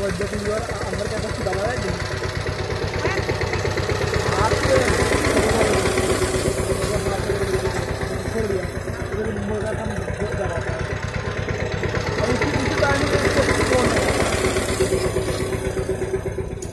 was getting your under capacity already. छोड़ दिया